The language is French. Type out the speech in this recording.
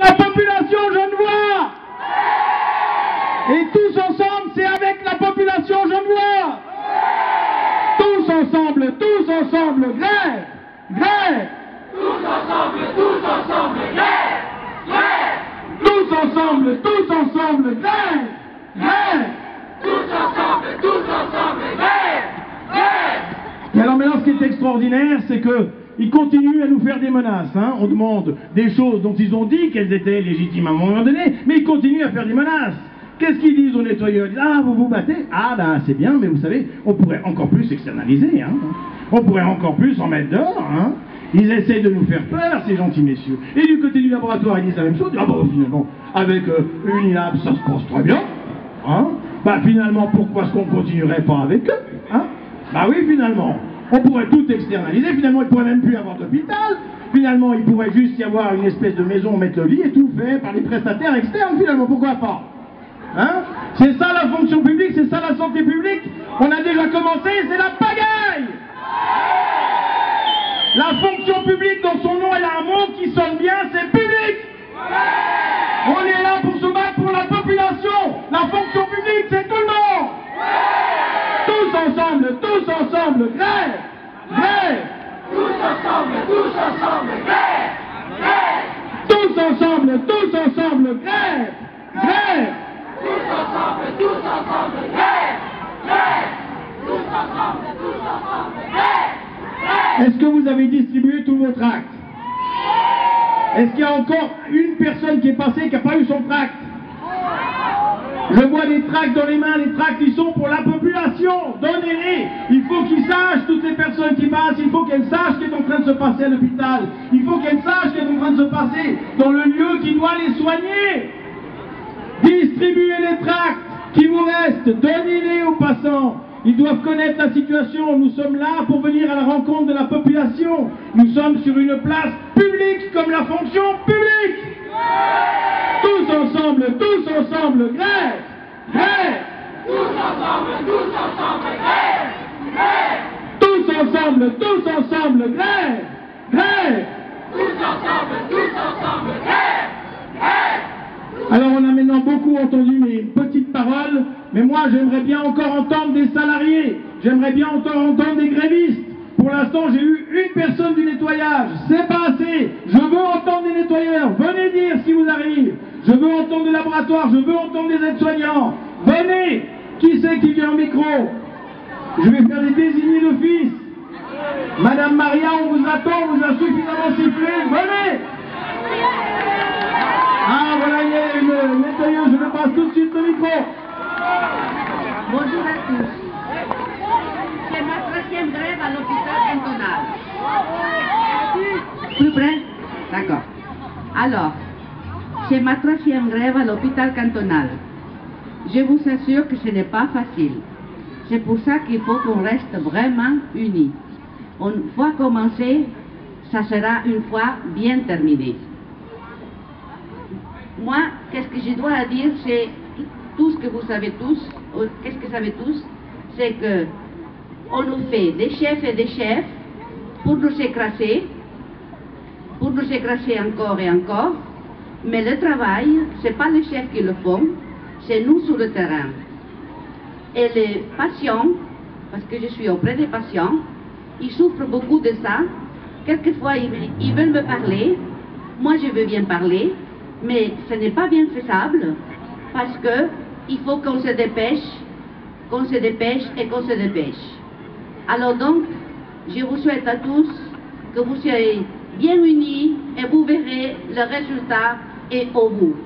La population genevois Et tous ensemble, c'est avec la population genevois Tous ensemble, tous ensemble, grève Grève. Tous ensemble, tous ensemble, grève Grève. Tous ensemble, tous ensemble, grève Grève. Tous ensemble, tous ensemble, grève Grève. Mais alors maintenant, ce qui est extraordinaire, c'est que ils continuent à nous faire des menaces. hein. On demande des choses dont ils ont dit qu'elles étaient légitimes à un moment donné, mais ils continuent à faire des menaces. Qu'est-ce qu'ils disent aux nettoyeurs? Ils disent Ah, vous vous battez? Ah, ben c'est bien, mais vous savez, on pourrait encore plus externaliser. Hein. On pourrait encore plus en mettre dehors. Hein. Ils essaient de nous faire peur, ces gentils messieurs. Et du côté du laboratoire, ils disent la même chose. Ah, bah finalement, avec euh, une lab, ça se passe très bien. Hein bah finalement, pourquoi est-ce qu'on continuerait pas avec eux hein Bah oui, finalement. On pourrait tout externaliser, finalement il pourrait même plus avoir d'hôpital, finalement il pourrait juste y avoir une espèce de maison, mettre le lit et tout fait par des prestataires externes, finalement, pourquoi pas? Hein? C'est ça la fonction publique, c'est ça la santé publique? On a déjà commencé, c'est la pagaille! La fonction publique, dans son nom, elle a un mot qui sonne bien, c'est public! On est là pour se battre pour la population. La fonction publique, c'est tout le monde! Tous ensemble, tous ensemble, Tous ensemble, tous ensemble, grève Grève. Tous ensemble, tous ensemble, grève Grève. Tous ensemble, tous ensemble, grève Grève. Tous ensemble, tous ensemble, grève Grève. Est-ce que vous avez distribué tous vos tracts? Est-ce qu'il y a encore une personne qui est passée qui n'a pas eu son tract? Je vois des tracts dans les mains, les tracts ils sont pour la population, donnez-les. Il faut qu'ils sachent, toutes les personnes il faut qu'elles sachent ce qui est en train de se passer à l'hôpital, il faut qu'elles sachent ce qui est en train de se passer dans le lieu qui doit les soigner Distribuez les tracts qui vous restent, donnez-les aux passants. Ils doivent connaître la situation. Nous sommes là pour venir à la rencontre de la population. Nous sommes sur une place publique comme la fonction publique. Tous ensemble, tous ensemble, grève, grève. Tous ensemble, tous ensemble, grève Grève ensemble, tous ensemble, grève, grève. Tous ensemble, tous ensemble, grève Grève Alors on a maintenant beaucoup entendu mes petites paroles, mais moi j'aimerais bien encore entendre des salariés, j'aimerais bien encore entendre des grévistes. Pour l'instant j'ai eu une personne du nettoyage, c'est pas assez. Je veux entendre des nettoyeurs, venez dire qui vous arrive. Je veux entendre des laboratoires, je veux entendre des aides-soignants. Venez Qui c'est qui vient au micro? Je vais faire des désignés d'office. Madame Maria, on vous attend, on vous a suffisamment sifflé, venez ah voilà, il y a une nettoyeuse, je le passe tout de suite le micro. Bonjour à tous. C'est ma troisième grève à l'hôpital cantonal. Plus près D'accord. Alors, c'est ma troisième grève à l'hôpital cantonal. Je vous assure que ce n'est pas facile. C'est pour ça qu'il faut qu'on reste vraiment unis. Une fois commencé, ça sera une fois bien terminé. Moi, qu'est-ce que je dois dire, c'est tout ce que vous savez tous, ou qu'est-ce que vous savez tous, c'est que on nous fait des chefs et des chefs pour nous écraser, pour nous écraser encore et encore, mais le travail, c'est pas les chefs qui le font, c'est nous sur le terrain. Et les patients, parce que je suis auprès des patients, ils souffrent beaucoup de ça. Quelquefois, ils, veulent me parler, moi je veux bien parler, mais ce n'est pas bien faisable parce que il faut qu'on se dépêche, qu'on se dépêche et qu'on se dépêche. Alors donc, je vous souhaite à tous que vous soyez bien unis et vous verrez le résultat est au bout.